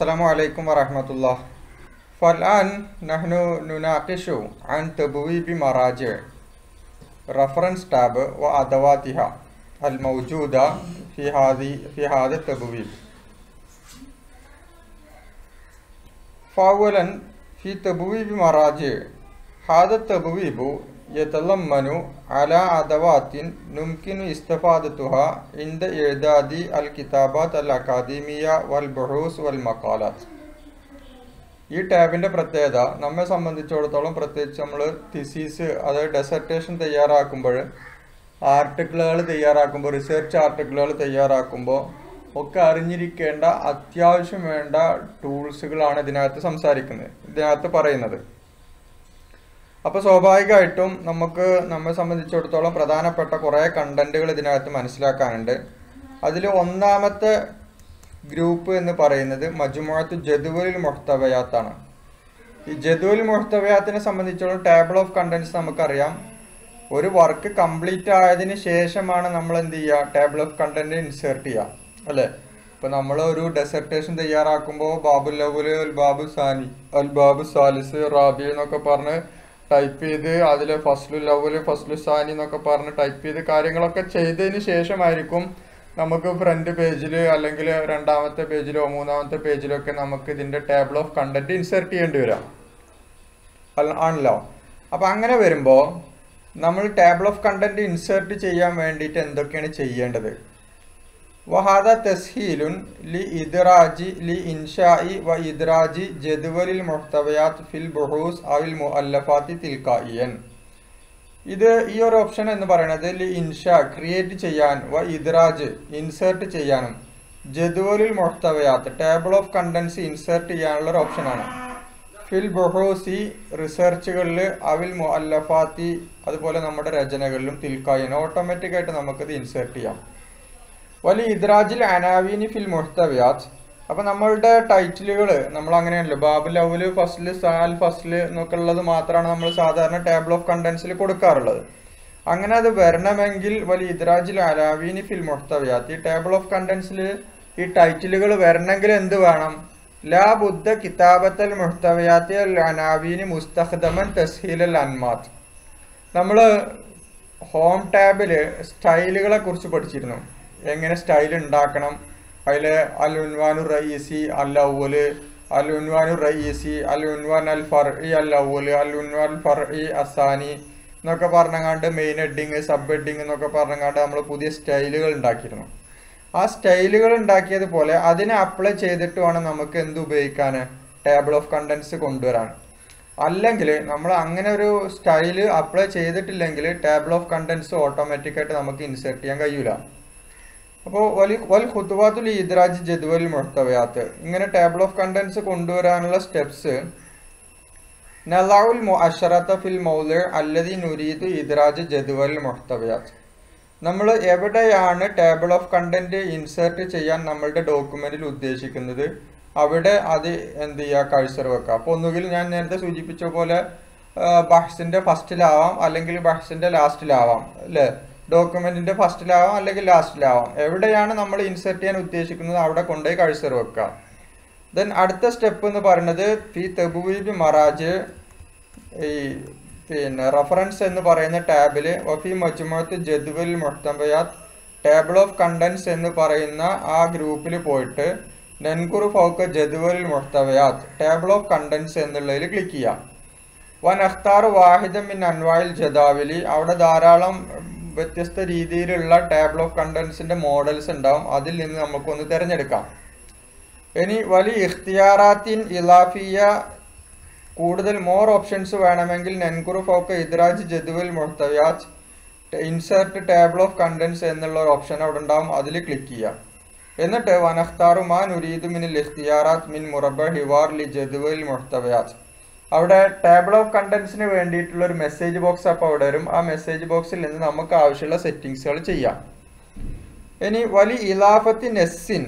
السلام عليكم ورحمة الله فالآن نحن نناقش عن تبويب مراجع reference tab وأدواتها الموجودة في هذه في هذا التبويب فأولا في تبويب مراجع هذا التبويب يتضمن على أدوات يمكن استفادتها عند إعداد الكتابات الأكاديمية والبحوث والمقالات ഈ ടാബിന്റെ പ്രത്യേകത നമ്മെ സംബന്ധിച്ചിടത്തോളം പ്രത്യേകിച്ച് നമ്മൾ തിസീസ് അതായത് ഡെസർട്ടേഷൻ തയ്യാറാക്കുമ്പോൾ ആർട്ടിക്കിളുകൾ തയ്യാറാക്കുമ്പോൾ റിസർച്ച് ആർട്ടിക്കിളുകൾ തയ്യാറാക്കുമ്പോൾ ഒക്കെ അറിഞ്ഞിരിക്കേണ്ട അത്യാവശ്യം വേണ്ട ടൂൾസുകളാണ് ഇതിനകത്ത് സംസാരിക്കുന്നത് ഇതിനകത്ത് പറയുന്നത് അപ്പോൾ സ്വാഭാവികമായിട്ടും നമുക്ക് നമ്മെ സംബന്ധിച്ചിടത്തോളം പ്രധാനപ്പെട്ട കുറേ കണ്ടന്റുകൾ ഇതിനകത്ത് മനസ്സിലാക്കാനുണ്ട്. അതിൽ ഒന്നാമത്തെ ഗ്രൂപ്പ് എന്ന് പറയുന്നത് മജുമുഴത്ത് ജദുവലിൽ മൊഹ്തവയാത്താണ്. ഈ ജദുവൽ മുഹത്തവയാത്തിനെ സംബന്ധിച്ചോളം ടേബിൾ ഓഫ് കണ്ടന്റ്സ് നമുക്കറിയാം. ഒരു വർക്ക് കംപ്ലീറ്റ് ആയതിനു ശേഷമാണ് നമ്മൾ എന്ത് ചെയ്യുക? ടേബിൾ ഓഫ് കണ്ടന്റ് ഇൻസേർട്ട് ചെയ്യുക. അല്ലേ? ഇപ്പൊ നമ്മൾ ഒരു ഡെസർട്ടേഷൻ തയ്യാറാക്കുമ്പോൾ ബാബുൽ ലവുൽ അൽ ബാബു സാനി അൽ ബാബു സാലിസ് റാബി എന്നൊക്കെ പറഞ്ഞ് ടൈപ്പ് ചെയ്ത് അതിൽ ഫസ്റ്റ് ലവ് ഫസ്റ്റ് സാനി എന്നൊക്കെ പറഞ്ഞ് ടൈപ്പ് ചെയ്ത് കാര്യങ്ങളൊക്കെ ചെയ്തതിന് ശേഷമായിരിക്കും നമുക്ക് ഫ്രണ്ട് പേജിൽ അല്ലെങ്കിൽ രണ്ടാമത്തെ പേജിലോ മൂന്നാമത്തെ പേജിലോ ഒക്കെ നമുക്ക് ഇതിന്റെ ടേബിൾ ഓഫ് കണ്ടന്റ് ഇൻസെർട്ട് ചെയ്യേണ്ടി വരാം. ആണല്ലോ. അപ്പം അങ്ങനെ വരുമ്പോൾ നമ്മൾ ടേബിൾ ഓഫ് കണ്ടന്റ് ഇൻസേർട്ട് ചെയ്യാൻ വേണ്ടിയിട്ട് എന്തൊക്കെയാണ് ചെയ്യേണ്ടത്? وهذا تسهيل لإدراج لإنشاء وإدراج جدول المحتويات في البحوث أو المؤلفات تلقائيا ഇത് ഈ ഒരു ഓപ്ഷൻ എന്ന് പറയുന്നത് ലി ഇൻഷ ക്രിയേറ്റ് ചെയ്യാൻ വ ഇദ്രാജ് ഇൻസേർട്ട് ചെയ്യാനും ജദുവലിൽ മുഹ്തവയാത്ത് ടേബിൾ ഓഫ് കണ്ടൻസ് ഇൻസേർട്ട് ചെയ്യാനുള്ള ഒരു ഓപ്ഷനാണ് ഫിൽ ബൊഹോസി റിസർച്ചുകളിൽ അവിൽ മുഅല്ലഫാത്തി അതുപോലെ നമ്മുടെ രചനകളിലും തിൽക്കായൻ ഓട്ടോമാറ്റിക് ആയിട്ട് നമുക്കിത് ഇൻസേർട്ട് ചെയ്യാം വലിയ ഇദ്രാജിൽ അനാവീനി ഫിൽ മുഹ്തവിയാത്ത് അപ്പൊ നമ്മളുടെ ടൈറ്റിലുകൾ നമ്മൾ അങ്ങനെയാണല്ലോ ബാബു ലവൽ ഫസ്ല് സാൽ ഫസ്ല് എന്നൊക്കെ ഉള്ളത് മാത്രമാണ് നമ്മൾ സാധാരണ ടേബിൾ ഓഫ് കണ്ടൻസിൽ കൊടുക്കാറുള്ളത്. അങ്ങനെ അത് വരണമെങ്കിൽ വലിയ ഇദ്രാജിൽ അനാവീനി ഫിൽ മുഹ്തവയാത്ത് ഈ ടേബിൾ ഓഫ് കണ്ടൻസിൽ ഈ ടൈറ്റിലുകൾ വരണമെങ്കിൽ എന്ത് വേണം? ലാ ബുദ്ധ കിതാബത്തൽ മുഹ്തവയാത്തി അൽ അനാവീനി മുസ്തഖ്ദമൻ തസ്ഹീൽ അൽ അൻമാത്ത് നമ്മൾ ഹോം ടാബിൽ സ്റ്റൈലുകളെ കുറിച്ച് പഠിച്ചിരുന്നു. എങ്ങനെ സ്റ്റൈൽ ഉണ്ടാക്കണം? അതിൽ അൽ ഉൻവാനു റയീസി അൽ അവൽ അൽ ഉൻവാനു റയീസി അൽ ഉൻവാൻ അൽ ഫർ ഇ അൽ അവൽ അൽ ഉൻവാൻ ഫർ ഇ അസാനി എന്നൊക്കെ പറഞ്ഞങ്ങാണ്ട് മെയിൻ ഹെഡിങ് സബ് ഹെഡിങ് എന്നൊക്കെ പറഞ്ഞങ്ങാണ്ട് നമ്മൾ പുതിയ സ്റ്റൈലുകൾ ഉണ്ടാക്കിയിരുന്നു. ആ സ്റ്റൈലുകൾ ഉണ്ടാക്കിയതുപോലെ അതിനെ അപ്ലൈ ചെയ്തിട്ട് വേണം നമുക്ക് എന്ത് ഉപയോഗിക്കാൻ? ടേബിൾ ഓഫ് കണ്ടൻസ് കൊണ്ടുവരാൻ. അല്ലെങ്കിൽ നമ്മൾ അങ്ങനെ ഒരു സ്റ്റൈൽ അപ്ലൈ ചെയ്തിട്ടില്ലെങ്കിൽ ടേബിൾ ഓഫ് കണ്ടൻസ് ഓട്ടോമാറ്റിക്കായിട്ട് നമുക്ക് ഇൻസേർട്ട് ചെയ്യാൻ കഴിയൂല. അപ്പോൾ വലി വൽ ഖുത്തുവാത്തുൽ ഈദ്രാജ് ജദ്വൽ മുഹത്തവയാത്ത് ഇങ്ങനെ ടേബിൾ ഓഫ് കണ്ടൻസ് കൊണ്ടുവരാനുള്ള സ്റ്റെപ്സ് നലാഉൽ അഷറത്ത് ഫിൽ മൗൽ അല്ലതി നുരീദ് ഇദ്രാജ് ജദ്വൽ മുഹ്തവയാത്ത് നമ്മൾ എവിടെയാണ് ടേബിൾ ഓഫ് കണ്ടന്റ് ഇൻസേർട്ട് ചെയ്യാൻ നമ്മളുടെ ഡോക്യുമെന്റിൽ ഉദ്ദേശിക്കുന്നത്? അവിടെ അത് എന്ത് ചെയ്യുക? കഴ്സർ വെക്കുക. അപ്പോൾ ഒന്നുകിൽ ഞാൻ നേരത്തെ സൂചിപ്പിച്ച പോലെ ബഹ്സിന്റെ ഫസ്റ്റിലാവാം അല്ലെങ്കിൽ ബഹ്സിന്റെ ലാസ്റ്റിലാവാം അല്ലേ? ഡോക്യുമെന്റിന്റെ ഫസ്റ്റിലാവാം അല്ലെങ്കിൽ ലാസ്റ്റിലാവാം എവിടെയാണ് നമ്മൾ ഇൻസെർട്ട് ചെയ്യാൻ ഉദ്ദേശിക്കുന്നത്? അവിടെ കൊണ്ടുപോയി കഴ്സർ വെക്കുക. ദെൻ അടുത്ത സ്റ്റെപ്പ് എന്ന് പറയുന്നത് ഫി തെബുവീബി മറാജ് ഈ പിന്നെ റഫറൻസ് എന്ന് പറയുന്ന ടാബിൽ വഫി മജ്മുഅത്ത് ജദ്വൽ മുഹ്തബയാത്ത് ടേബിൾ ഓഫ് കണ്ടൻസ് എന്ന് പറയുന്ന ആ ഗ്രൂപ്പിൽ പോയിട്ട് നൻകുറു ഫൗക്ക് ജദ്വൽ മുഹ്തബയാത്ത് ടേബിൾ ഓഫ് കണ്ടൻസ് എന്നുള്ളതിൽ ക്ലിക്ക് ചെയ്യാം വൻ അഖ്താർ വാഹിദം മിൻ അൻവായിൽ ജദാവിലി അവിടെ ധാരാളം വ്യത്യസ്ത രീതിയിലുള്ള ടേബിൾ ഓഫ് കണ്ടൻസിന്റെ മോഡൽസ് ഉണ്ടാവും. അതിൽ നിന്ന് നമുക്കൊന്ന് തിരഞ്ഞെടുക്കാം. ഇനി വലിയ ഇഖ്തിയാറാത്തിൻ ഇലാഫിയ കൂടുതൽ മോർ ഓപ്ഷൻസ് വേണമെങ്കിൽ നെൻകുറു ഫോക്ക് ഇദ്രാജ് ജദുവൽ മുഹത്തവ്യാജ് ഇൻസെർട്ട് ടേബിൾ ഓഫ് കണ്ടൻസ് എന്നുള്ള ഒരു ഓപ്ഷൻ അവിടെ ഉണ്ടാവും. അതിൽ ക്ലിക്ക് ചെയ്യാം. എന്നിട്ട് വനഖ്താറു മാ നുരീദു മിനിൽ ഇഖ്തിയാറാത്ത് മിൻ മുറബ ഹിവാർ ലി ജദുവൽ മുഹ്തവയാത്ത് അവിടെ ടേബിൾ ഓഫ് കണ്ടന്റ്സിന് വേണ്ടിയിട്ടുള്ള ഒരു മെസ്സേജ് ബോക്സ് അപ്പോൾ അവിടെ വരും. ആ മെസ്സേജ് ബോക്സിൽ നിന്ന് നമുക്ക് ആവശ്യമുള്ള സെറ്റിങ്സുകൾ ചെയ്യാം. ഇനി വലി ഇലാഫത്തി നെസ്സിൻ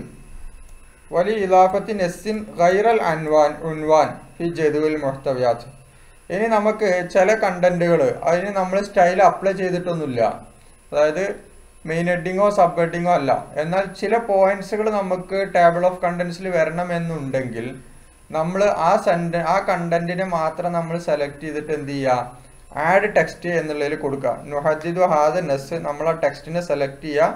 വലി ഇലാഫത്തി നെസ്സിൻ ഗൈറൽ അൻവാൻ ഉൻവാൻ ഫി ജതുവിൽ മുഹത്തവ്യാജ് ഇനി നമുക്ക് ചില കണ്ടന്റുകൾ അതിന് നമ്മൾ സ്റ്റൈൽ അപ്ലൈ ചെയ്തിട്ടൊന്നുമില്ല. അതായത് മെയിൻ ഹെഡിങ്ങോ സബ് ഹെഡിങ്ങോ അല്ല. എന്നാൽ ചില പോയിന്റ്സുകൾ നമുക്ക് ടേബിൾ ഓഫ് കണ്ടന്റ്സിൽ വരണമെന്നുണ്ടെങ്കിൽ നമ്മൾ ആ സെന്റ ആ കണ്ടന്റിനെ മാത്രം നമ്മൾ സെലക്ട് ചെയ്തിട്ട് എന്ത് ചെയ്യുക ആഡ് ടെക്സ്റ്റ് എന്നുള്ളതിൽ കൊടുക്കുക നുഹജിദ് ഹാദ് നെസ് നമ്മൾ ആ ടെക്സ്റ്റിനെ സെലക്ട് ചെയ്യുക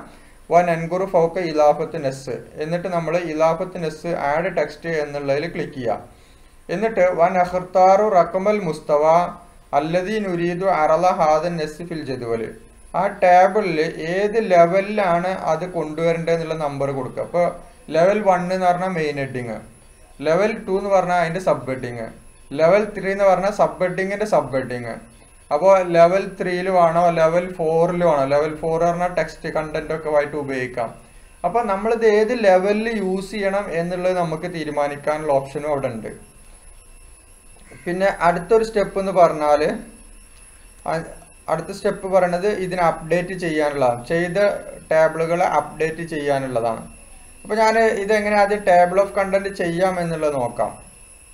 വൻ എൻകുറു ഫോക്ക് ഇലാഫത്ത് നെസ്. എന്നിട്ട് നമ്മൾ ഇലാഫത്ത് നെസ് ആഡ് ടെക്സ്റ്റ് എന്നുള്ളതിൽ ക്ലിക്ക് ചെയ്യുക എന്നിട്ട് വൻ അഹർത്താറു റക്കമൽ മുസ്തവ അല്ലദീ നുരീദു അറല ഹാദൻ നെസ് ഫിൽ ജദുവൽ. ആ ടേബിളിൽ ഏത് ലെവലിലാണ് അത് കൊണ്ടുവരേണ്ടത് എന്നുള്ള നമ്പർ കൊടുക്കുക അപ്പോൾ ലെവൽ വൺ എന്ന് പറഞ്ഞാൽ മെയിൻ ഹെഡിങ് ലെവൽ ടു എന്ന് പറഞ്ഞാൽ അതിന്റെ സബ് ഹെഡിങ് ലെവൽ ത്രീ എന്ന് പറഞ്ഞാൽ സബ് ഹെഡിങ്ങിന്റെ സബ് ഹെഡിങ് അപ്പോൾ ലെവൽ ത്രീയിൽ വേണോ ലെവൽ ഫോറിൽ വേണോ? ലെവൽ ഫോർ പറഞ്ഞാൽ ടെക്സ്റ്റ് കണ്ടന്റ് ഒക്കെ ആയിട്ട് ഉപയോഗിക്കാം. അപ്പോൾ നമ്മളിത് ഏത് ലെവലിൽ യൂസ് ചെയ്യണം എന്നുള്ളത് നമുക്ക് തീരുമാനിക്കാനുള്ള ഓപ്ഷനും അവിടെ ഉണ്ട്. പിന്നെ അടുത്തൊരു സ്റ്റെപ്പ് എന്ന് പറഞ്ഞാൽ അടുത്ത സ്റ്റെപ്പ് പറയണത് ഇതിനെ അപ്ഡേറ്റ് ചെയ്യാനുള്ളതാണ്. ചെയ്ത ടേബിളുകളെ അപ്ഡേറ്റ് ചെയ്യാനുള്ളതാണ്. അപ്പോൾ ഞാൻ ഇതെങ്ങനെ ആദ്യം ടേബിൾ ഓഫ് കണ്ടന്റ് ചെയ്യാം എന്നുള്ളത് നോക്കാം.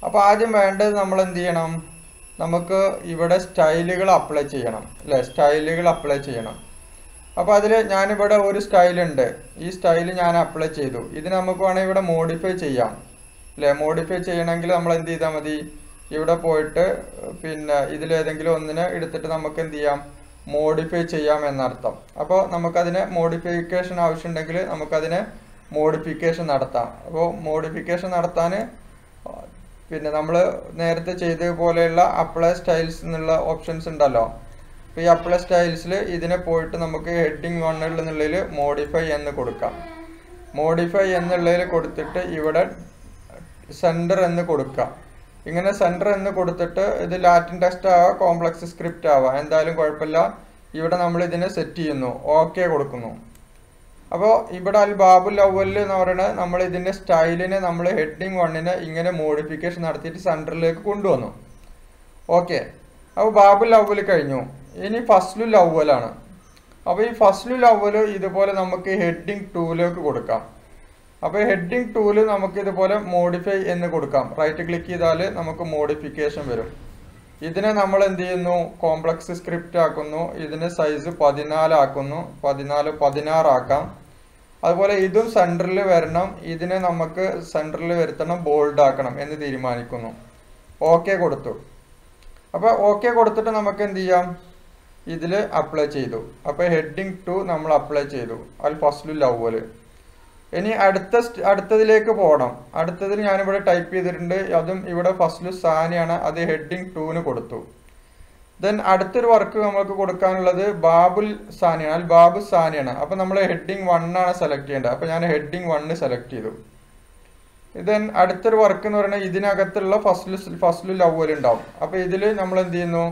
അപ്പോൾ ആദ്യം വേണ്ടത് നമ്മൾ എന്ത് ചെയ്യണം? നമുക്ക് ഇവിടെ സ്റ്റൈലുകൾ അപ്ലൈ ചെയ്യണം അല്ലേ? സ്റ്റൈലുകൾ അപ്ലൈ ചെയ്യണം. അപ്പോൾ അതിൽ ഞാനിവിടെ ഒരു സ്റ്റൈലുണ്ട് ഈ സ്റ്റൈൽ ഞാൻ അപ്ലൈ ചെയ്തു. ഇത് നമുക്ക് വേണമെങ്കിൽ ഇവിടെ മോഡിഫൈ ചെയ്യാം അല്ലേ? മോഡിഫൈ ചെയ്യണമെങ്കിൽ നമ്മൾ എന്ത് ചെയ്താൽ മതി? ഇവിടെ പോയിട്ട് പിന്നെ ഇതിലേതെങ്കിലും ഒന്നിനെ എടുത്തിട്ട് നമുക്ക് എന്ത് ചെയ്യാം? മോഡിഫൈ ചെയ്യാം എന്നർത്ഥം. അപ്പോൾ നമുക്കതിന് മോഡിഫിക്കേഷൻ ആവശ്യമുണ്ടെങ്കിൽ നമുക്കതിന് മോഡിഫിക്കേഷൻ നടത്താം. അപ്പോൾ മോഡിഫിക്കേഷൻ നടത്താൻ പിന്നെ നമ്മൾ നേരത്തെ ചെയ്തതുപോലെയുള്ള അപ്ലൈ സ്റ്റൈൽസ് എന്നുള്ള ഓപ്ഷൻസ് ഉണ്ടല്ലോ. അപ്പോൾ ഈ അപ്ലൈ സ്റ്റൈൽസിൽ ഇതിനെ പോയിട്ട് നമുക്ക് ഹെഡിങ് വണ്ണിൽ എന്നുള്ളതിൽ മോഡിഫൈ എന്ന് കൊടുക്കാം. മോഡിഫൈ എന്നുള്ളതിൽ കൊടുത്തിട്ട് ഇവിടെ സെന്റർ എന്ന് കൊടുക്കാം. ഇങ്ങനെ സെന്റർ എന്ന് കൊടുത്തിട്ട് ഇത് ലാറ്റിൻ ടെക്സ്റ്റ് ആവാം കോംപ്ലക്സ് സ്ക്രിപ്റ്റ് ആവാം. എന്തായാലും കുഴപ്പമില്ല. ഇവിടെ നമ്മൾ ഇതിനെ സെറ്റ് ചെയ്യുന്നു. ഓക്കെ കൊടുക്കുന്നു. അപ്പോൾ ഇവിടെ അൽ ബാബുൽ അവൽ എന്ന് പറയുന്നത് നമ്മൾ ഇതിന്റെ സ്റ്റൈലിനെ നമ്മൾ ഹെഡിങ് വണ്ണിനെ ഇങ്ങനെ മോഡിഫിക്കേഷൻ നടത്തിയിട്ട് സെന്ററിലേക്ക് കൊണ്ടുവന്നു. ഓക്കെ. അപ്പോൾ ബാബുൽ അവൽ കഴിഞ്ഞു. ഇനി ഫസ്ലുൽ അവലാണ് അപ്പോൾ ഈ ഫസ്ലുൽ അവൽ ഇതുപോലെ നമുക്ക് ഹെഡിങ് ടൂലേക്ക് കൊടുക്കാം. അപ്പോൾ ഹെഡിങ് ടൂൽ നമുക്ക് ഇതുപോലെ മോഡിഫൈ എന്ന് കൊടുക്കാം. റൈറ്റ് ക്ലിക്ക് ചെയ്താൽ നമുക്ക് മോഡിഫിക്കേഷൻ വരും. ഇതിനെ നമ്മൾ എന്ത് ചെയ്യുന്നു? കോംപ്ലക്സ് സ്ക്രിപ്റ്റ് ആക്കുന്നു. ഇതിന് സൈസ് പതിനാലാക്കുന്നു പതിനാല് പതിനാറാക്കാം അതുപോലെ ഇതും സെന്ററിൽ വരണം. ഇതിനെ നമുക്ക് സെന്ററിൽ വരുത്തണം ബോൾഡ് ആക്കണം എന്ന് തീരുമാനിക്കുന്നു. ഓക്കെ കൊടുത്തു. അപ്പോൾ ഓക്കെ കൊടുത്തിട്ട് നമുക്ക് എന്ത് ചെയ്യാം? ഇതിൽ അപ്ലൈ ചെയ്തു. അപ്പോൾ ഹെഡിങ് ടു നമ്മൾ അപ്ലൈ ചെയ്തു. അൽ ഫസ്ലു ലവൽ ഇനി അടുത്ത അടുത്തതിലേക്ക് പോകണം. അടുത്തതിൽ ഞാനിവിടെ ടൈപ്പ് ചെയ്തിട്ടുണ്ട്. അതും ഇവിടെ ഫസ്ലു സാനിയാണ്. അത് ഹെഡിങ് ടുവിന് കൊടുത്തു. ദെൻ അടുത്തൊരു വർക്ക് നമ്മൾക്ക് കൊടുക്കാനുള്ളത് ബാബുൽ സാനിയാണ്. അൽ ബാബു സാനിയാണ്. അപ്പോൾ നമ്മൾ ഹെഡിങ് ആണ് സെലക്ട് ചെയ്യേണ്ടത്. അപ്പോൾ ഞാൻ ഹെഡിങ് വണ്ണ് സെലക്ട് ചെയ്തു. ദെൻ അടുത്തൊരു വർക്ക് എന്ന് പറയുന്നത് ഇതിനകത്തുള്ള ഫസ്റ്റ് ഫസ്റ്റ് ലവൽ ഉണ്ടാവും. അപ്പോൾ ഇതിൽ നമ്മൾ എന്ത് ചെയ്യുന്നു?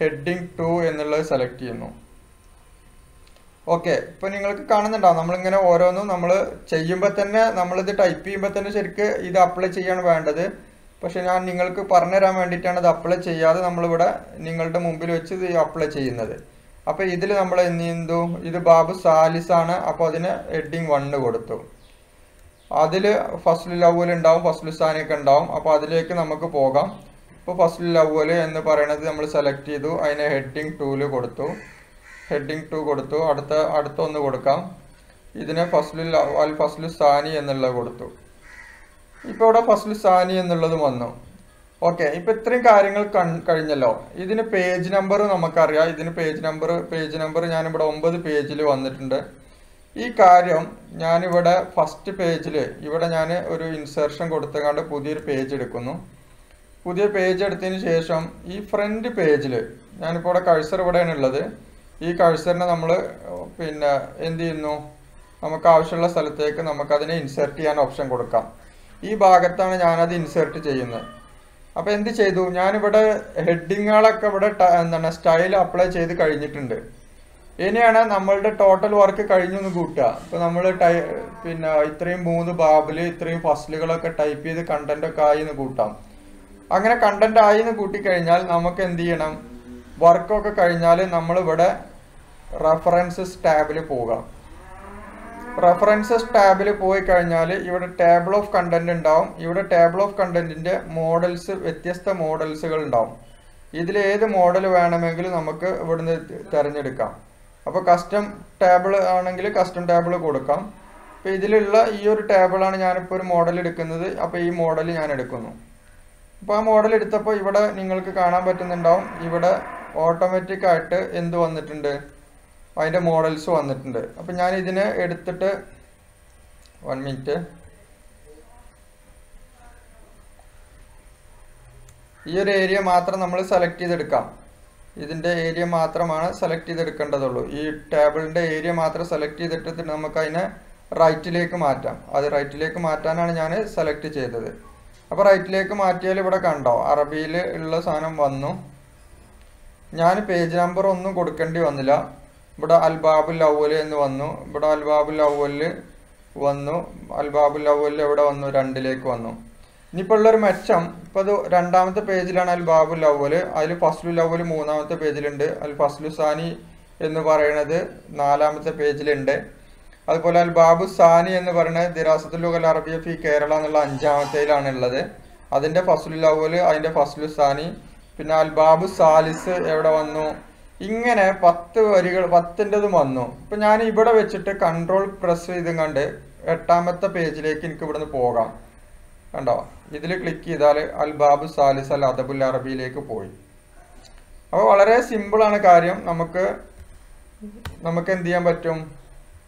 ഹെഡിങ് ടു എന്നുള്ളത് സെലക്ട് ചെയ്യുന്നു. ഓക്കെ ഇപ്പൊ നിങ്ങൾക്ക് കാണുന്നുണ്ടാവും നമ്മളിങ്ങനെ ഓരോന്നും നമ്മൾ ചെയ്യുമ്പോൾ തന്നെ നമ്മളിത് ടൈപ്പ് ചെയ്യുമ്പോൾ തന്നെ ശരിക്ക് ഇത് അപ്ലൈ ചെയ്യാണ് വേണ്ടത്. പക്ഷെ ഞാൻ നിങ്ങൾക്ക് പറഞ്ഞു തരാൻ വേണ്ടിയിട്ടാണ് ഇത് അപ്ലൈ ചെയ്യാതെ നമ്മളിവിടെ നിങ്ങളുടെ മുമ്പിൽ വെച്ച് ഇത് അപ്ലൈ ചെയ്യുന്നത്. അപ്പോൾ ഇതിൽ നമ്മൾ എന്ത് ഇത് ബാബു സാലിസാണ് അപ്പോൾ അതിന് ഹെഡിങ് വണ്ണ് കൊടുത്തു. അതിൽ ഫസ്റ്റ് ലവൽ ഉണ്ടാവും ഫസ്റ്റ് സാനൊക്കെ ഉണ്ടാവും. അപ്പോൾ അതിലേക്ക് നമുക്ക് പോകാം. ഇപ്പോൾ ഫസ്റ്റ് ലവൽ എന്ന് പറയുന്നത് നമ്മൾ സെലക്ട് ചെയ്തു. അതിനെ ഹെഡിങ് ടൂൽ കൊടുത്തു. ഹെഡിങ് ടു കൊടുത്തു. അടുത്ത അടുത്തൊന്ന് കൊടുക്കാം. ഇതിന് ഫസ്ലുൽ അൽ ഫസ്ലു സാനി എന്നുള്ളത് കൊടുത്തു. ഇപ്പോൾ ഇവിടെ ഫസ്ലു സാനി എന്നുള്ളത് വന്നു. ഓക്കെ ഇപ്പം ഇത്രയും കാര്യങ്ങൾ കഴിഞ്ഞല്ലോ. ഇതിന് പേജ് നമ്പർ നമുക്കറിയാം. ഇതിന് പേജ് നമ്പർ പേജ് നമ്പർ ഞാനിവിടെ ഒമ്പത് പേജിൽ വന്നിട്ടുണ്ട്. ഈ കാര്യം ഞാനിവിടെ ഫസ്റ്റ് പേജിൽ ഇവിടെ ഞാൻ ഒരു ഇൻസേർഷൻ കൊടുത്തുകൊണ്ട് പുതിയൊരു പേജ് എടുക്കുന്നു. പുതിയ പേജ് എടുത്തതിന് ശേഷം ഈ ഫ്രണ്ട് പേജിൽ ഞാനിപ്പോൾ ഇവിടെ കഴ്സർ ഇവിടെയാണ് ഉള്ളത്. ഈ കഴ്സറിനെ നമ്മൾ പിന്നെ എന്ത് ചെയ്യുന്നു? നമുക്ക് ആവശ്യമുള്ള സ്ഥലത്തേക്ക് നമുക്കതിനെ ഇൻസേർട്ട് ചെയ്യാൻ ഓപ്ഷൻ കൊടുക്കാം. ഈ ഭാഗത്താണ് ഞാനത് ഇൻസേർട്ട് ചെയ്യുന്നത്. അപ്പോൾ എന്ത് ചെയ്തു? ഞാനിവിടെ ഹെഡിങ്ങുകളൊക്കെ ഇവിടെ എന്താണ് സ്റ്റൈൽ അപ്ലൈ ചെയ്ത് കഴിഞ്ഞിട്ടുണ്ട്. ഇനിയാണ് നമ്മളുടെ ടോട്ടൽ വർക്ക് കഴിഞ്ഞു എന്ന് കൂട്ടുക. ഇപ്പോൾ നമ്മൾ ടൈ പിന്നെ ഇത്രയും മൂന്ന് ബാബിൽ ഇത്രയും ഫസ്ലുകളൊക്കെ ടൈപ്പ് ചെയ്ത് കണ്ടന്റ് ഒക്കെ ആയി എന്ന് കൂട്ടാം. അങ്ങനെ കണ്ടന്റ് ആയി എന്ന് കൂട്ടിക്കഴിഞ്ഞാൽ നമുക്ക് എന്ത് ചെയ്യണം? വർക്കൊക്കെ കഴിഞ്ഞാൽ നമ്മളിവിടെ റെഫറൻസസ് ടാബിൽ പോകാം. റെഫറൻസസ് ടാബിൽ പോയി കഴിഞ്ഞാൽ ഇവിടെ ടേബിൾ ഓഫ് കണ്ടന്റ് ഉണ്ടാവും. ഇവിടെ ടേബിൾ ഓഫ് കണ്ടന്റിന്റെ മോഡൽസ് വ്യത്യസ്ത മോഡൽസുകൾ ഉണ്ടാവും. ഇതിൽ ഏത് മോഡൽ വേണമെങ്കിലും നമുക്ക് ഇവിടുന്ന് തിരഞ്ഞെടുക്കാം. അപ്പോൾ കസ്റ്റം ടേബിൾ ആണെങ്കിൽ കസ്റ്റം ടേബിൾ കൊടുക്കാം. അപ്പോൾ ഇതിലുള്ള ഈ ഒരു ടേബിളാണ് ഞാനിപ്പോൾ ഒരു മോഡൽ എടുക്കുന്നത്. അപ്പോൾ ഈ മോഡൽ ഞാൻ എടുക്കുന്നു. അപ്പോൾ ആ മോഡൽ എടുത്തപ്പോൾ ഇവിടെ നിങ്ങൾക്ക് കാണാൻ പറ്റുന്നുണ്ടാവും. ഇവിടെ ഓട്ടോമാറ്റിക് ആയിട്ട് എന്ത് വന്നിട്ടുണ്ട്? അതിന്റെ മോഡൽസ് വന്നിട്ടുണ്ട്. അപ്പം ഞാൻ ഇതിനെ എടുത്തിട്ട് വൺ മിനിറ്റ് ഈ ഒരു ഏരിയ മാത്രം നമ്മൾ സെലക്ട് ചെയ്തെടുക്കാം. ഇതിന്റെ ഏരിയ മാത്രമാണ് സെലക്ട് ചെയ്തെടുക്കേണ്ടതുള്ളൂ. ഈ ടേബിളിന്റെ ഏരിയ മാത്രം സെലക്ട് ചെയ്തിട്ട് നമുക്ക് അതിനെ റൈറ്റിലേക്ക് മാറ്റാം. അത് റൈറ്റിലേക്ക് മാറ്റാനാണ് ഞാൻ സെലക്ട് ചെയ്തത്. അപ്പോൾ റൈറ്റിലേക്ക് മാറ്റിയാൽ ഇവിടെ കണ്ടോ അറബിയിൽ ഉള്ള സാധനം വന്നു. ഞാൻ പേജ് നമ്പർ ഒന്നും കൊടുക്കേണ്ടി വന്നില്ല. ഇവിടെ അൽബാബുൽ അവൽ എന്ന് വന്നു. ഇവിടെ അൽബാബുൽ അവൽ വന്നു. അൽബാബുൽ അവൽ എവിടെ വന്നു? രണ്ടിലേക്ക് വന്നു. ഇനിയിപ്പോൾ ഉള്ളൊരു മെച്ചം. ഇപ്പോൾ അത് രണ്ടാമത്തെ പേജിലാണ് അൽബാബുൽ അവൽ അതിൽ ഫസ്ലുൽ അവൽ മൂന്നാമത്തെ പേജിലുണ്ട്. അൽ ഫസ്ലു സാനി എന്ന് പറയുന്നത് നാലാമത്തെ പേജിലുണ്ട്. അതുപോലെ അൽ ബാബു സാനി എന്ന് പറയുന്നത് ദിറാസത്തുൽ ലുഗൽ അറബിയ ഫി കേരള എന്നുള്ള അഞ്ചാമത്തേലാണ് ഉള്ളത്. അതിന്റെ ഫസ്ലുൽ അവൽ അതിന്റെ ഫസ്ലു സാനി പിന്നെ അൽ ബാബു സാലിസ് എവിടെ വന്നു? ഇങ്ങനെ പത്ത് വരികൾ പത്തിന്റെതും വന്നു. ഇപ്പം ഞാൻ ഇവിടെ വെച്ചിട്ട് കൺട്രോൾ പ്രസ് ചെയ്തും കണ്ട് എട്ടാമത്തെ പേജിലേക്ക് എനിക്ക് ഇവിടുന്ന് പോകാം. കണ്ടോ? ഇതിൽ ക്ലിക്ക് ചെയ്താൽ അൽബാബു സാലിസ് അൽ അദബുൽ അറബിയിലേക്ക് പോയി. അപ്പോൾ വളരെ സിമ്പിളാണ് കാര്യം. നമുക്ക് നമുക്ക് എന്ത് ചെയ്യാൻ പറ്റും?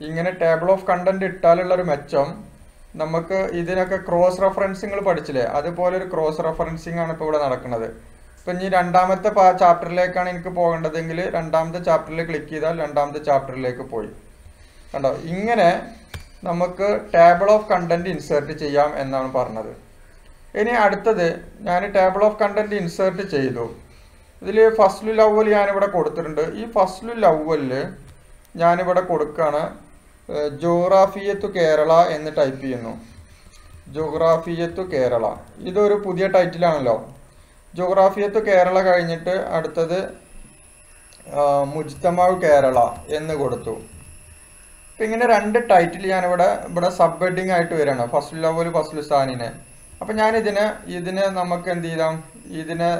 ഇങ്ങനെ ടേബിൾ ഓഫ് കണ്ടന്റ് ഇട്ടാലുള്ളൊരു മെച്ചം. നമുക്ക് ഇതിനൊക്കെ ക്രോസ് റെഫറൻസിങ്ങൾ പഠിച്ചില്ലേ? അതുപോലെ ഒരു ക്രോസ് റെഫറൻസിങ് ആണ് ഇപ്പോൾ ഇവിടെ നടക്കുന്നത്. ഇപ്പം ഇനി രണ്ടാമത്തെ ചാപ്റ്ററിലേക്കാണ് എനിക്ക് പോകേണ്ടതെങ്കിൽ രണ്ടാമത്തെ ചാപ്റ്ററിൽ ക്ലിക്ക് ചെയ്താൽ രണ്ടാമത്തെ ചാപ്റ്ററിലേക്ക് പോയി. കണ്ടോ? ഇങ്ങനെ നമുക്ക് ടേബിൾ ഓഫ് കണ്ടന്റ് ഇൻസേർട്ട് ചെയ്യാം എന്നാണ് പറഞ്ഞത്. ഇനി അടുത്തത് ഞാൻ ടേബിൾ ഓഫ് കണ്ടന്റ് ഇൻസേർട്ട് ചെയ്തു. ഇതിൽ ഫസ്റ്റ് ലവൽ ഞാനിവിടെ കൊടുത്തിട്ടുണ്ട്. ഈ ഫസ്ലു ലവലിൽ ഞാനിവിടെ കൊടുക്കുകയാണ് ജോഗ്രാഫിയത്തു കേരള എന്ന് ടൈപ്പ് ചെയ്യുന്നു. ജോഗ്രാഫിയത്തു കേരള. ഇതൊരു പുതിയ ടൈറ്റിലാണല്ലോ ജോഗ്രാഫിയത്തു കേരള കഴിഞ്ഞിട്ട് അടുത്തത് മുജ്തമാവ് കേരള എന്ന് കൊടുത്തു. അപ്പം ഇങ്ങനെ രണ്ട് ടൈറ്റിൽ ഞാനിവിടെ ഇവിടെ സബ് ഹെഡിങ് ആയിട്ട് വരികയാണ് ലെവൽ ഫസ്റ്റ് സ്ഥാനിനെ. അപ്പം ഞാൻ ഇതിനെ നമുക്ക് എന്ത് ചെയ്യാം? ഇതിനെ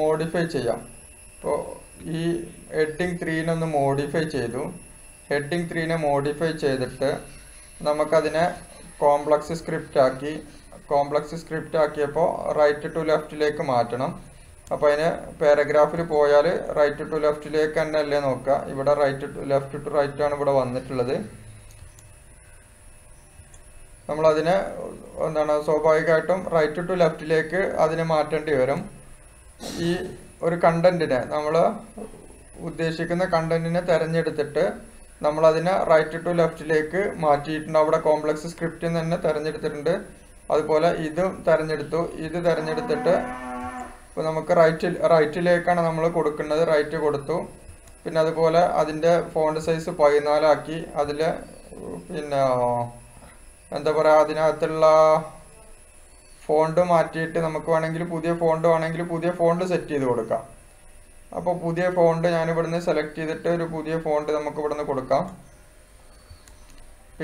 മോഡിഫൈ ചെയ്യാം. ഇപ്പോൾ ഈ ഹെഡിങ് ത്രീനെ ഒന്ന് മോഡിഫൈ ചെയ്തു. ഹെഡിങ് ത്രീനെ മോഡിഫൈ ചെയ്തിട്ട് നമുക്കതിനെ കോംപ്ലക്സ് സ്ക്രിപ്റ്റ് ആക്കി കോംപ്ലക്സ് സ്ക്രിപ്റ്റ് ആക്കിയപ്പോൾ റൈറ്റ് ടു ലെഫ്റ്റിലേക്ക് മാറ്റണം. അപ്പോൾ അതിന് പാരഗ്രാഫിൽ പോയാൽ റൈറ്റ് ടു ലെഫ്റ്റിലേക്ക് തന്നെ അല്ലേ നോക്കുക ഇവിടെ right to left to right ആണ് ഇവിടെ വന്നിട്ടുള്ളത്. നമ്മളതിനെ എന്താണ് സ്വാഭാവികമായിട്ടും റൈറ്റ് ടു ലെഫ്റ്റിലേക്ക് അതിനെ മാറ്റേണ്ടി വരും. ഈ ഒരു കണ്ടന്റിനെ നമ്മൾ ഉദ്ദേശിക്കുന്ന കണ്ടന്റിനെ തിരഞ്ഞെടുത്തിട്ട് നമ്മളതിനെ റൈറ്റ് ടു ലെഫ്റ്റിലേക്ക് മാറ്റിയിട്ടുണ്ട്. അവിടെ കോംപ്ലക്സ് സ്ക്രിപ്റ്റിൽ തന്നെ തിരഞ്ഞെടുത്തിട്ടുണ്ട്. അതുപോലെ ഇതും തിരഞ്ഞെടുത്തു. ഇത് തിരഞ്ഞെടുത്തിട്ട് ഇപ്പോൾ നമുക്ക് റൈറ്റിൽ റൈറ്റിലേക്കാണ് നമ്മൾ കൊടുക്കുന്നത്. റൈറ്റ് കൊടുത്തു. പിന്നെ അതുപോലെ അതിന്റെ ഫോണ്ട് സൈസ് പതിനാലാക്കി. അതിൽ പിന്നെ എന്താ പറയുക അതിനകത്തുള്ള ഫോണ്ട് മാറ്റിയിട്ട് നമുക്ക് വേണമെങ്കിൽ പുതിയ ഫോണ്ട് വേണമെങ്കിൽ പുതിയ ഫോണ്ട് സെറ്റ് ചെയ്ത് കൊടുക്കാം. അപ്പോൾ പുതിയ ഫോണ്ട് ഞാൻ ഇവിടുന്ന് സെലക്ട് ചെയ്തിട്ട് ഒരു പുതിയ ഫോണ്ട് നമുക്ക് ഇവിടുന്ന് കൊടുക്കാം.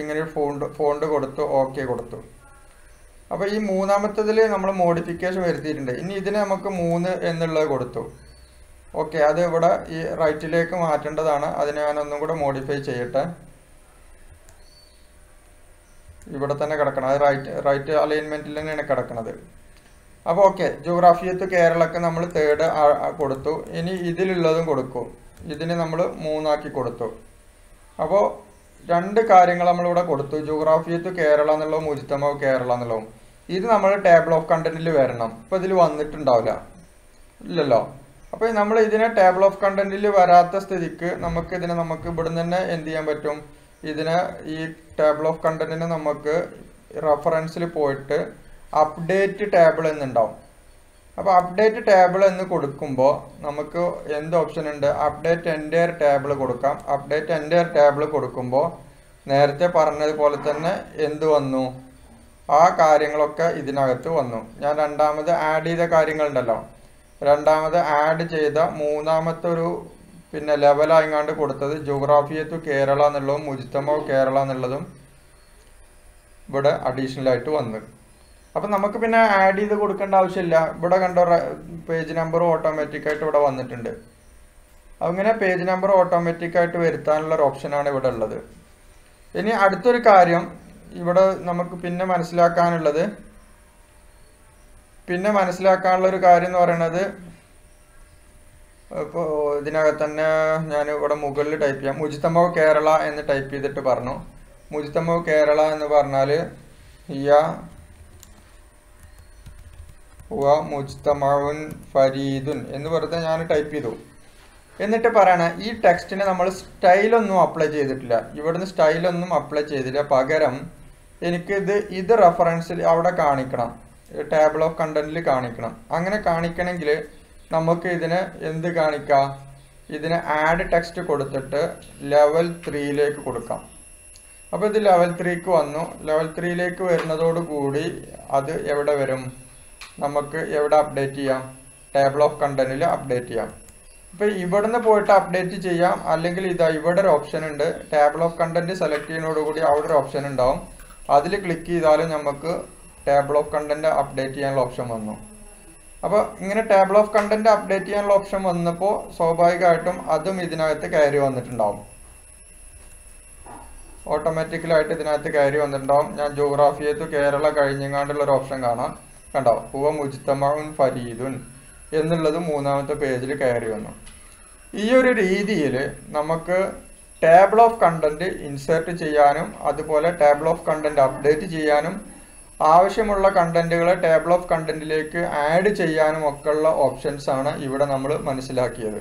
ഇങ്ങനെ ഫോണ്ട് ഫോണ്ട് കൊടുത്തു. ഓക്കെ കൊടുത്തു. അപ്പോൾ ഈ മൂന്നാമത്തതിൽ നമ്മൾ മോഡിഫിക്കേഷൻ വരുത്തിയിട്ടുണ്ട്. ഇനി ഇതിന് നമുക്ക് മൂന്ന് എന്നുള്ളത് കൊടുത്തു. ഓക്കെ അത് ഇവിടെ ഈ റൈറ്റിലേക്ക് മാറ്റേണ്ടതാണ്. അതിന് ഞാൻ ഒന്നും കൂടെ മോഡിഫൈ ചെയ്യട്ടെ. ഇവിടെ തന്നെ കിടക്കണം. അത് റൈറ്റ് റൈറ്റ് അലൈൻമെന്റിൽ തന്നെയാണ് കിടക്കുന്നത് അപ്പോൾ ഓക്കെ ജോഗ്രാഫിയത്ത് കേരളക്ക് നമ്മൾ തേർഡ് കൊടുത്തു. ഇനി ഇതിലുള്ളതും കൊടുക്കും. ഇതിന് നമ്മൾ മൂന്നാക്കി കൊടുത്തു. അപ്പോൾ രണ്ട് കാര്യങ്ങൾ നമ്മളിവിടെ കൊടുത്തു. ജോഗ്രാഫിയത്ത് കേരള എന്നുള്ളതും ഉചിതമാവ് കേരള എന്നുള്ളതും. ഇത് നമ്മൾ ടേബിൾ ഓഫ് കണ്ടന്റിൽ വരണം. ഇപ്പോൾ ഇതിൽ വന്നിട്ടുണ്ടാവില്ല. ഇല്ലല്ലോ. അപ്പോൾ നമ്മൾ ഇതിനെ ടേബിൾ ഓഫ് കണ്ടന്റിൽ വരാത്ത സ്ഥിതിക്ക് നമുക്ക് ഇതിനെ നമുക്ക് ഇവിടുന്ന് തന്നെ എന്ത് ചെയ്യാൻ പറ്റും? ഇതിനെ ഈ ടേബിൾ ഓഫ് കണ്ടന്റിന് നമുക്ക് റെഫറൻസിൽ പോയിട്ട് അപ്ഡേറ്റ് ടേബിൾ എന്നുണ്ടാവും. അപ്പോൾ അപ്ഡേറ്റ് ടേബിൾ എന്ന് കൊടുക്കുമ്പോൾ നമുക്ക് എന്ത് ഓപ്ഷൻ ഉണ്ട്? അപ്ഡേറ്റ് എന്റെയർ ടേബിൾ കൊടുക്കാം. അപ്ഡേറ്റ് എന്റെയർ ടേബിൾ കൊടുക്കുമ്പോൾ നേരത്തെ പറഞ്ഞതുപോലെ തന്നെ എന്ത് വന്നു? ആ കാര്യങ്ങളൊക്കെ ഇതിനകത്ത് വന്നു. ഞാൻ രണ്ടാമത് ആഡ് ചെയ്ത കാര്യങ്ങളുണ്ടല്ലോ. രണ്ടാമത് ആഡ് ചെയ്ത മൂന്നാമത്തെ ഒരു പിന്നെ ലെവലായിങ്ങാണ്ട് കൊടുത്തത് ജോഗ്രാഫിയത്തു കേരള എന്നുള്ളതും മുജിത്തമോ കേരള എന്നുള്ളതും ഇവിടെ അഡീഷണൽ ആയിട്ട് വന്നു. അപ്പം നമുക്ക് പിന്നെ ആഡ് ചെയ്ത് കൊടുക്കേണ്ട ആവശ്യമില്ല. ഇവിടെ കണ്ട പേജ് നമ്പർ ഓട്ടോമാറ്റിക്കായിട്ട് ഇവിടെ വന്നിട്ടുണ്ട്. അങ്ങനെ പേജ് നമ്പർ ഓട്ടോമാറ്റിക്കായിട്ട് വരുത്താനുള്ള ഒരു ഓപ്ഷനാണ് ഇവിടെ ഉള്ളത്. ഇനി അടുത്തൊരു കാര്യം ഇവിടെ നമുക്ക് പിന്നെ മനസ്സിലാക്കാനുള്ളത് പിന്നെ മനസ്സിലാക്കാനുള്ള ഒരു കാര്യം എന്ന് പറയുന്നത് ഇപ്പോൾ ഇതിനകത്ത് തന്നെ ഞാൻ ഇവിടെ മുകളിൽ ടൈപ്പ് ചെയ്യാം. മുജിത്തമോ കേരള എന്ന് ടൈപ്പ് ചെയ്തിട്ട് പറഞ്ഞു. മുജിത്തമോ കേരള എന്ന് പറഞ്ഞാൽ യ വ മുജ്തമഉൻ ഫരീദുൻ എന്ന് വെറുതെ ഞാൻ ടൈപ്പ് ചെയ്തു. എന്നിട്ട് പറയണ ഈ ടെക്സ്റ്റിന് നമ്മൾ സ്റ്റൈലൊന്നും അപ്ലൈ ചെയ്തിട്ടില്ല. ഇവിടുന്ന് സ്റ്റൈലൊന്നും അപ്ലൈ ചെയ്തില്ല. പകരം എനിക്ക് ഇത് ഇത് റെഫറൻസിൽ അവിടെ കാണിക്കണം. ടേബിൾ ഓഫ് കണ്ടന്റിൽ കാണിക്കണം. അങ്ങനെ കാണിക്കണമെങ്കിൽ നമുക്ക് ഇതിന് എന്ത് കാണിക്കാം? ഇതിന് ആഡ് ടെക്സ്റ്റ് കൊടുത്തിട്ട് ലെവൽ ത്രീയിലേക്ക് കൊടുക്കാം. അപ്പോൾ ഇത് ലെവൽ ത്രീക്ക് വന്നു. ലെവൽ ത്രീയിലേക്ക് വരുന്നതോടുകൂടി അത് എവിടെ വരും? നമുക്ക് എവിടെ അപ്ഡേറ്റ് ചെയ്യാം? ടേബിൾ ഓഫ് കണ്ടന്റിൽ അപ്ഡേറ്റ് ചെയ്യാം. ഇപ്പോൾ ഇവിടുന്ന് പോയിട്ട് അപ്ഡേറ്റ് ചെയ്യാം. അല്ലെങ്കിൽ ഇതാ ഇവിടെ ഒരു ഓപ്ഷൻ ഉണ്ട്. ടേബിൾ ഓഫ് കണ്ടന്റ് സെലക്ട് ചെയ്യുന്നതോടുകൂടി അവിടെ ഒരു ഓപ്ഷൻ ഉണ്ടാവും. അതിൽ ക്ലിക്ക് ചെയ്താലും നമുക്ക് ടേബിൾ ഓഫ് കണ്ടന്റ് അപ്ഡേറ്റ് ചെയ്യാനുള്ള ഓപ്ഷൻ വന്നു. അപ്പോൾ ഇങ്ങനെ ടേബിൾ ഓഫ് കണ്ടന്റ് അപ്ഡേറ്റ് ചെയ്യാനുള്ള ഓപ്ഷൻ വന്നപ്പോൾ സ്വാഭാവികമായിട്ടും അതും ഇതിനകത്ത് കയറി വന്നിട്ടുണ്ടാവും. ഓട്ടോമാറ്റിക്കലായിട്ട് ഇതിനകത്ത് കയറി വന്നിട്ടുണ്ടാവും. ഞാൻ ജോഗ്രാഫിയത്ത് കേരള കഴിഞ്ഞങ്ങാണ്ടുള്ള ഒരു ഓപ്ഷൻ കാണാം. കണ്ടോ? ഹുവ മുജ്തമഉൻ ഫരീദുൻ. എന്നുള്ളത് മൂന്നാമത്തെ പേജിൽ കയറി വന്നു. ഈ ഒരു രീതിയിൽ നമുക്ക് ടേബിൾ ഓഫ് കണ്ടന്റ് ഇൻസേർട്ട് ചെയ്യാനും അതുപോലെ ടേബിൾ ഓഫ് കണ്ടന്റ് അപ്ഡേറ്റ് ചെയ്യാനും ആവശ്യമുള്ള കണ്ടന്റുകളെ ടേബിൾ ഓഫ് കണ്ടന്റിലേക്ക് ആഡ് ചെയ്യാനും ഒക്കെയുള്ള ഓപ്ഷൻസ് ആണ് ഇവിടെ നമ്മൾ മനസ്സിലാക്കിയത്.